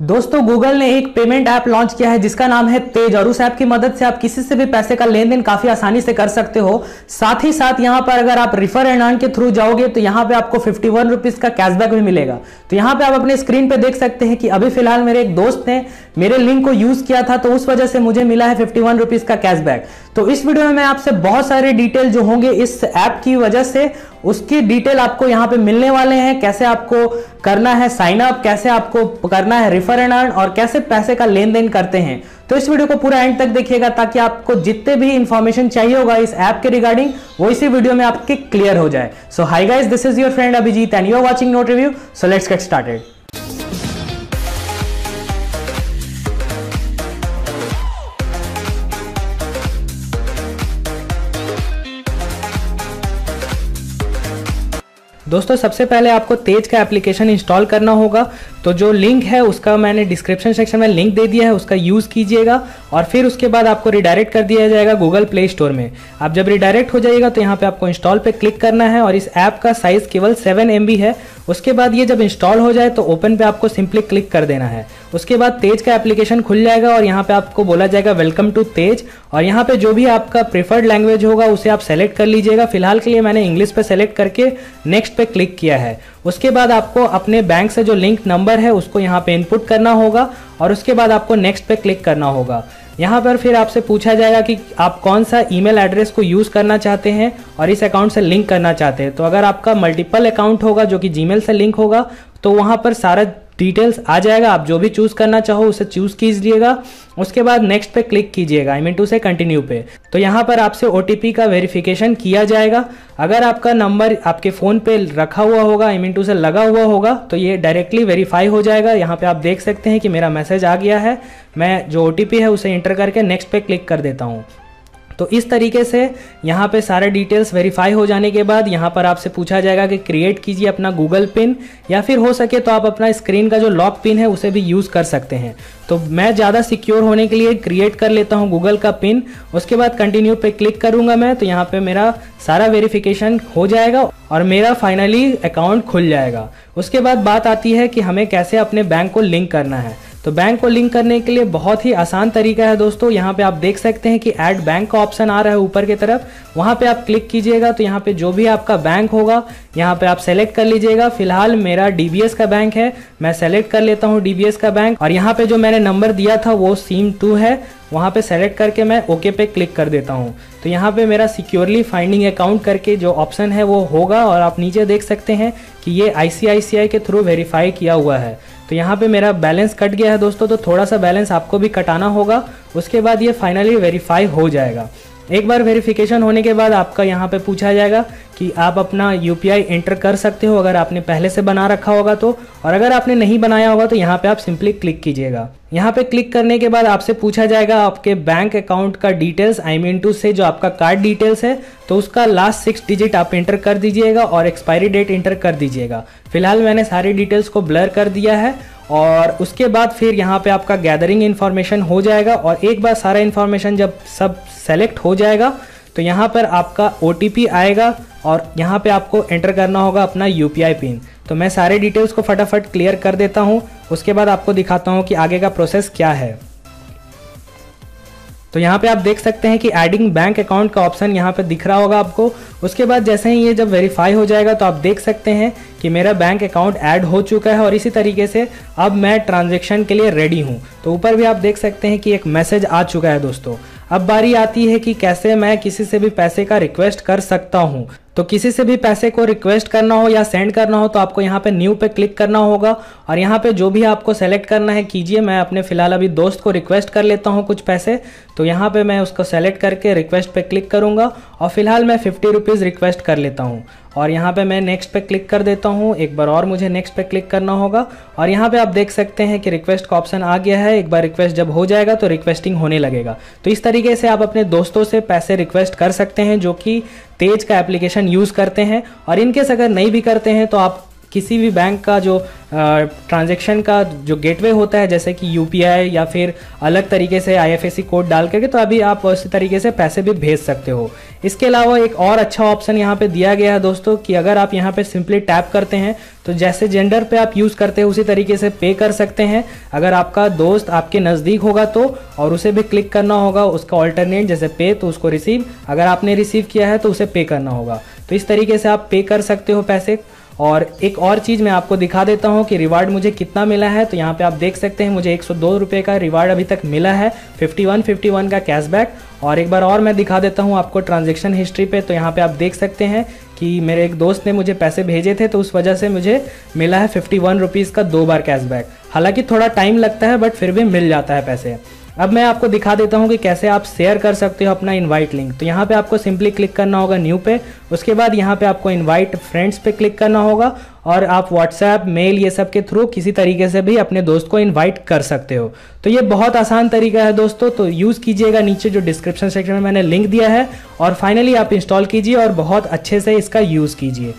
दोस्तों गूगल ने एक पेमेंट ऐप लॉन्च किया है, जिसका नाम है तेज और उस ऐप की मदद से आप किसी से भी पैसे का लेन देन काफ़ी आसानी से कर सकते हो। साथ ही साथ यहाँ पर अगर आप रिफर एंड अर्न के थ्रू जाओगे तो यहाँ पे आपको फिफ्टी वन रुपीज़ का कैशबैक भी मिलेगा। तो यहाँ पे आप अपने स्क्रीन पे देख सकते हैं कि अभी फ़िलहाल मेरे एक दोस्त ने मेरे लिंक को यूज़ किया था तो उस वजह से मुझे मिला है फिफ्टी वन रुपीज़ का कैशबैक तो इस वीडियो में मैं आपसे बहुत सारे डिटेल जो होंगे इस ऐप की वजह से उसकी डिटेल आपको यहाँ पे मिलने वाले हैं, कैसे आपको करना है साइन अप कैसे आपको करना है रिफर एंड अर्न और कैसे पैसे का लेन देन करते हैं। तो इस वीडियो को पूरा एंड तक देखिएगा, ताकि आपको जितने भी इंफॉर्मेशन चाहिए होगा इस ऐप के रिगार्डिंग वो इसी वीडियो में आपके क्लियर हो जाए। So hi guys this is your friend Abhijeet and you are watching note review so let's get started दोस्तों, सबसे पहले आपको तेज का एप्लीकेशन इंस्टॉल करना होगा। तो जो लिंक है, उसका मैंने डिस्क्रिप्शन सेक्शन में लिंक दे दिया है, उसका यूज़ कीजिएगा और फिर उसके बाद आपको रिडायरेक्ट कर दिया जाएगा गूगल प्ले स्टोर में। आप जब रिडायरेक्ट हो जाएगा तो यहाँ पे आपको इंस्टॉल पे क्लिक करना है और इस ऐप का साइज़ केवल सेवन एम है। उसके बाद ये जब इंस्टॉल हो जाए तो ओपन पे आपको सिंपली क्लिक कर देना है। उसके बाद तेज का एप्लीकेशन खुल जाएगा और यहाँ पे आपको बोला जाएगा वेलकम टू तेज। और यहाँ पे जो भी आपका प्रेफर्ड लैंग्वेज होगा, उसे आप सेलेक्ट कर लीजिएगा। फ़िलहाल के लिए मैंने इंग्लिश पे सेलेक्ट करके नेक्स्ट पे क्लिक किया है। उसके बाद आपको अपने बैंक से जो लिंक नंबर है, उसको यहाँ पे इनपुट करना होगा और उसके बाद आपको नेक्स्ट पे क्लिक करना होगा। यहाँ पर फिर आपसे पूछा जाएगा कि आप कौन सा ईमेल एड्रेस को यूज़ करना चाहते हैं और इस अकाउंट से लिंक करना चाहते हैं। तो अगर आपका मल्टीपल अकाउंट होगा जो कि जीमेल से लिंक होगा तो वहाँ पर सारा डिटेल्स आ जाएगा। आप जो भी चूज़ करना चाहो, उसे चूज़ कीजिएगा। उसके बाद नेक्स्ट पे क्लिक कीजिएगा। I mean to say continue पे। तो यहाँ पर आपसे ओटीपी का वेरिफिकेशन किया जाएगा। अगर आपका नंबर आपके फ़ोन पे रखा हुआ होगा आई मीन टू से लगा हुआ होगा तो ये डायरेक्टली वेरीफाई हो जाएगा। यहाँ पे आप देख सकते हैं कि मेरा मैसेज आ गया है। मैं जो ओटीपी है, उसे इंटर करके नेक्स्ट पे क्लिक कर देता हूँ। तो इस तरीके से यहाँ पे सारे डिटेल्स वेरीफाई हो जाने के बाद यहाँ पर आपसे पूछा जाएगा कि क्रिएट कीजिए अपना गूगल पिन या फिर हो सके तो आप अपना स्क्रीन का जो लॉक पिन है उसे भी यूज़ कर सकते हैं। तो मैं ज़्यादा सिक्योर होने के लिए क्रिएट कर लेता हूँ गूगल का पिन उसके बाद कंटिन्यू पे क्लिक करूँगा मैं तो यहाँ पे मेरा सारा वेरिफिकेशन हो जाएगा और मेरा फाइनली अकाउंट खुल जाएगा। उसके बाद बात आती है कि हमें कैसे अपने बैंक को लिंक करना है। तो बैंक को लिंक करने के लिए बहुत ही आसान तरीका है दोस्तों। यहाँ पे आप देख सकते हैं कि ऐड बैंक का ऑप्शन आ रहा है ऊपर की तरफ़। वहाँ पे आप क्लिक कीजिएगा तो यहाँ पे जो भी आपका बैंक होगा यहाँ पे आप सेलेक्ट कर लीजिएगा। फ़िलहाल मेरा डीबीएस का बैंक है। मैं सेलेक्ट कर लेता हूँ डीबीएस का बैंक और यहाँ पे जो मैंने नंबर दिया था, वो सीम टू है। वहाँ पे सेलेक्ट करके मैं ओके पे क्लिक कर देता हूँ। तो यहाँ पे मेरा सिक्योरली फाइंडिंग अकाउंट करके जो ऑप्शन है, वो होगा। और आप नीचे देख सकते हैं कि ये ICICI के थ्रू वेरीफाई किया हुआ है। तो यहाँ पे मेरा बैलेंस कट गया है दोस्तों। तो थोड़ा सा बैलेंस आपको भी कटाना होगा। उसके बाद ये फाइनली वेरीफाई हो जाएगा। एक बार वेरिफिकेशन होने के बाद आपका यहाँ पे पूछा जाएगा कि आप अपना यूपीआई एंटर कर सकते हो, अगर आपने पहले से बना रखा होगा तो। और अगर आपने नहीं बनाया होगा तो यहाँ पे आप सिंपली क्लिक कीजिएगा। यहाँ पे क्लिक करने के बाद आपसे पूछा जाएगा आपके बैंक अकाउंट का details I mean to say जो आपका कार्ड डिटेल्स है तो उसका लास्ट सिक्स डिजिट आप इंटर कर दीजिएगा और एक्सपायरी डेट इंटर कर दीजिएगा। फ़िलहाल मैंने सारी डिटेल्स को ब्लर कर दिया है और उसके बाद फिर यहाँ पे आपका गैदरिंग इन्फॉर्मेशन हो जाएगा और एक बार सारा इन्फॉर्मेशन जब सब सेलेक्ट हो जाएगा तो यहाँ पर आपका ओटीपी आएगा और यहाँ पे आपको एंटर करना होगा अपना यूपीआई पिन तो मैं सारे डिटेल्स को फटाफट क्लियर कर देता हूँ। उसके बाद आपको दिखाता हूँ कि आगे का प्रोसेस क्या है। तो यहाँ पे आप देख सकते हैं कि एडिंग बैंक अकाउंट का ऑप्शन यहाँ पे दिख रहा होगा आपको। उसके बाद जैसे ही ये जब वेरीफाई हो जाएगा तो आप देख सकते हैं कि मेरा बैंक अकाउंट ऐड हो चुका है और इसी तरीके से अब मैं ट्रांजेक्शन के लिए रेडी हूँ। तो ऊपर भी आप देख सकते हैं कि एक मैसेज आ चुका है दोस्तों। अब बारी आती है कि कैसे मैं किसी से भी पैसे का रिक्वेस्ट कर सकता हूँ। तो किसी से भी पैसे को रिक्वेस्ट करना हो या सेंड करना हो तो आपको यहाँ पे न्यू पे क्लिक करना होगा और यहाँ पे जो भी आपको सेलेक्ट करना है, कीजिए, मैं अपने फ़िलहाल अभी दोस्त को रिक्वेस्ट कर लेता हूँ कुछ पैसे तो यहाँ पे मैं उसको सेलेक्ट करके रिक्वेस्ट पे क्लिक करूँगा और फ़िलहाल मैं फिफ्टी रुपीज़ रिक्वेस्ट कर लेता हूँ। और यहाँ पे मैं नेक्स्ट पे क्लिक कर देता हूँ। एक बार और मुझे नेक्स्ट पे क्लिक करना होगा। और यहाँ पे आप देख सकते हैं कि रिक्वेस्ट का ऑप्शन आ गया है। एक बार रिक्वेस्ट जब हो जाएगा तो रिक्वेस्टिंग होने लगेगा। तो इस तरीके से आप अपने दोस्तों से पैसे रिक्वेस्ट कर सकते हैं, जो कि तेज का एप्लीकेशन यूज़ करते हैं। और इनकेस अगर नहीं भी करते हैं तो आप किसी भी बैंक का जो ट्रांजैक्शन का जो गेटवे होता है, जैसे कि यूपीआई या फिर अलग तरीके से आई कोड डाल करके तो अभी आप उसी तरीके से पैसे भी भेज सकते हो। इसके अलावा एक और अच्छा ऑप्शन यहाँ पे दिया गया है दोस्तों, कि अगर आप यहाँ पे सिंपली टैप करते हैं तो जैसे जेंडर पे आप यूज़ करते हैं, उसी तरीके से पे कर सकते हैं। अगर आपका दोस्त आपके नज़दीक होगा तो और उसे भी क्लिक करना होगा, उसका ऑल्टरनेट जैसे पे तो उसको रिसीव अगर आपने रिसीव किया है तो उसे पे करना होगा। तो इस तरीके से आप पे कर सकते हो पैसे। और एक और चीज़ मैं आपको दिखा देता हूँ कि रिवार्ड मुझे कितना मिला है तो यहाँ पे आप देख सकते हैं मुझे एक सौ का रिवार्ड अभी तक मिला है 51 51 का कैशबैक और एक बार और मैं दिखा देता हूँ आपको ट्रांजेक्शन हिस्ट्री पे तो यहाँ पे आप देख सकते हैं कि मेरे एक दोस्त ने मुझे पैसे भेजे थे तो उस वजह से मुझे मिला है फिफ्टी वन का दो बार कैशबैक हालाँकि थोड़ा टाइम लगता है बट फिर भी मिल जाता है पैसे। अब मैं आपको दिखा देता हूँ कि कैसे आप शेयर कर सकते हो अपना इनवाइट लिंक तो यहाँ पे आपको सिंपली क्लिक करना होगा न्यू पे। उसके बाद यहाँ पे आपको इनवाइट फ्रेंड्स पे क्लिक करना होगा और आप व्हाट्सएप मेल ये सब के थ्रू किसी तरीके से भी अपने दोस्त को इनवाइट कर सकते हो। तो ये बहुत आसान तरीका है दोस्तों तो यूज़ कीजिएगा नीचे जो डिस्क्रिप्शन सेक्शन में मैंने लिंक दिया है और फाइनली आप इंस्टॉल कीजिए और बहुत अच्छे से इसका यूज़ कीजिए।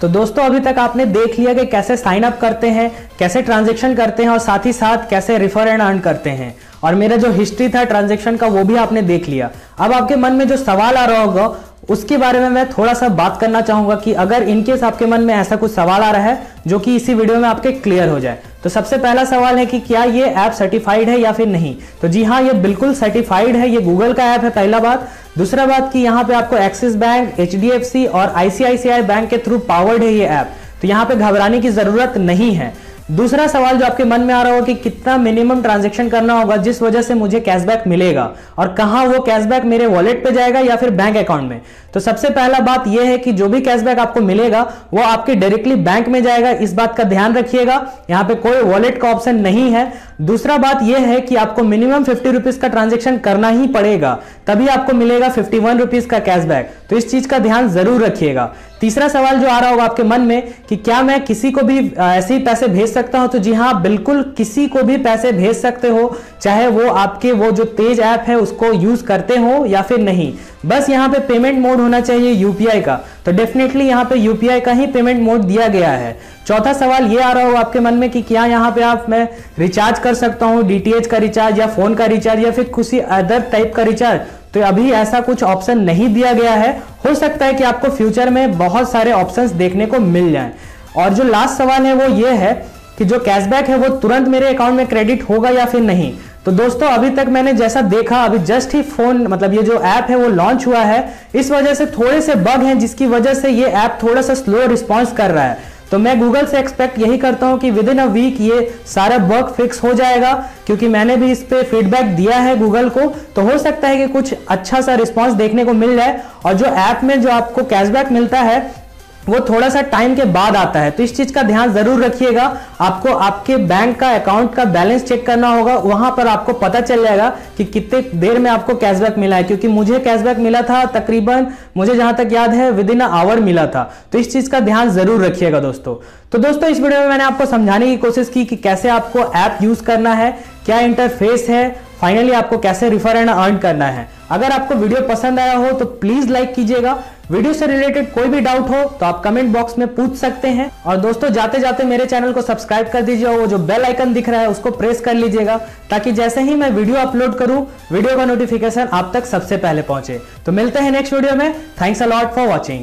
तो दोस्तों, अभी तक आपने देख लिया कि कैसे साइन अप करते हैं, कैसे ट्रांजेक्शन करते हैं और साथ ही साथ कैसे रिफर एंड अर्न करते हैं। और मेरा जो हिस्ट्री था ट्रांजेक्शन का वो भी आपने देख लिया। अब आपके मन में जो सवाल आ रहा होगा, उसके बारे में मैं थोड़ा सा बात करना चाहूँगा कि अगर इनकेस आपके मन में ऐसा कुछ सवाल आ रहा है, जो कि इसी वीडियो में आपके क्लियर हो जाए। तो सबसे पहला सवाल है कि क्या ये ऐप सर्टिफाइड है या फिर नहीं? तो जी हाँ ये बिल्कुल सर्टिफाइड है, ये गूगल का ऐप है पहला बात। दूसरा बात कि यहाँ पे आपको एक्सिस बैंक एचडीएफसी और आईसीआईसीआई बैंक के थ्रू पावर्ड है ये ऐप तो यहाँ पे घबराने की ज़रूरत नहीं है। दूसरा सवाल जो आपके मन में आ रहा होगा कि कितना मिनिमम ट्रांजेक्शन करना होगा, जिस वजह से मुझे कैशबैक मिलेगा और कहाँ वो कैशबैक मेरे वॉलेट पे जाएगा या फिर बैंक अकाउंट में? तो सबसे पहला बात यह है कि जो भी कैशबैक आपको मिलेगा, वो आपके डायरेक्टली बैंक में जाएगा। इस बात का ध्यान रखिएगा, यहाँ पे कोई वॉलेट का ऑप्शन नहीं है। दूसरा बात यह है कि आपको मिनिमम फिफ्टी रुपीज़ का ट्रांजेक्शन करना ही पड़ेगा, तभी आपको मिलेगा फिफ्टी वन रुपीज़ का कैशबैक तो इस चीज़ का ध्यान ज़रूर रखिएगा। तीसरा सवाल जो आ रहा होगा आपके मन में कि क्या मैं किसी को भी ऐसे ही पैसे भेज सकता हूँ? तो जी हाँ बिल्कुल किसी को भी पैसे भेज सकते हो, चाहे वो आपके वो जो तेज ऐप है उसको यूज़ करते हो या फिर नहीं। बस यहाँ पे पेमेंट मोड होना चाहिए यूपीआई का। तो डेफिनेटली यहाँ पे यूपीआई का ही पेमेंट मोड दिया गया है। चौथा सवाल ये आ रहा होगा आपके मन में कि क्या यहाँ पे आप, मैं रिचार्ज कर सकता हूँ? डीटीएच का रिचार्ज या फ़ोन का रिचार्ज या फिर किसी अदर टाइप का रिचार्ज? तो अभी ऐसा कुछ ऑप्शन नहीं दिया गया है। हो सकता है कि आपको फ्यूचर में बहुत सारे ऑप्शंस देखने को मिल जाएँ। और जो लास्ट सवाल है वो ये है कि जो कैशबैक है वो तुरंत मेरे अकाउंट में क्रेडिट होगा या फिर नहीं। तो दोस्तों, अभी तक मैंने जैसा देखा, अभी जस्ट ही फ़ोन मतलब ये जो ऐप है वो लॉन्च हुआ है। इस वजह से थोड़े से बग हैं, जिसकी वजह से ये ऐप थोड़ा सा स्लो रिस्पॉन्स कर रहा है। तो मैं गूगल से एक्सपेक्ट यही करता हूँ कि विद इन अ वीक ये सारा बग फिक्स हो जाएगा, क्योंकि मैंने भी इस पे फीडबैक दिया है गूगल को तो हो सकता है कि कुछ अच्छा सा रिस्पॉन्स देखने को मिल जाए, और जो ऐप में जो आपको कैशबैक मिलता है वो थोड़ा सा टाइम के बाद आता है। तो इस चीज़ का ध्यान ज़रूर रखिएगा। आपको आपके बैंक का अकाउंट का बैलेंस चेक करना होगा। वहाँ पर आपको पता चल जाएगा कि कितने देर में आपको कैशबैक मिला है। क्योंकि मुझे कैशबैक मिला था तकरीबन, मुझे जहाँ तक याद है विद इन आवर मिला था। तो इस चीज़ का ध्यान ज़रूर रखिएगा दोस्तों। तो दोस्तों, इस वीडियो में मैंने आपको समझाने की कोशिश की कि कैसे आपको ऐप यूज़ करना है, क्या इंटरफेस है फाइनली आपको कैसे रिफर एंड अर्न करना है। अगर आपको वीडियो पसंद आया हो तो प्लीज़ लाइक कीजिएगा। वीडियो से रिलेटेड कोई भी डाउट हो तो आप कमेंट बॉक्स में पूछ सकते हैं। और दोस्तों जाते जाते मेरे चैनल को सब्सक्राइब कर दीजिए और वो जो बेल आइकन दिख रहा है, उसको प्रेस कर लीजिएगा, ताकि जैसे ही मैं वीडियो अपलोड करूँ वीडियो का नोटिफिकेशन आप तक सबसे पहले पहुँचे। तो मिलते हैं नेक्स्ट वीडियो में। Thanks a lot for watching